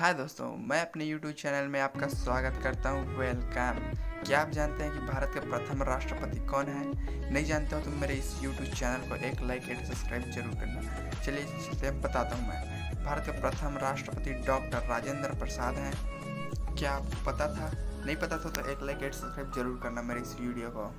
हाय दोस्तों, मैं अपने YouTube चैनल में आपका स्वागत करता हूँ। वेलकम। क्या आप जानते हैं कि भारत के प्रथम राष्ट्रपति कौन है? नहीं जानते हो तो मेरे इस YouTube चैनल को एक लाइक एंड सब्सक्राइब ज़रूर करना। चलिए चलिए बताता हूँ मैं। भारत के प्रथम राष्ट्रपति डॉक्टर राजेंद्र प्रसाद हैं। क्या आपको पता था? नहीं पता था तो एक लाइक एंड सब्सक्राइब ज़रूर करना मेरे इस वीडियो को।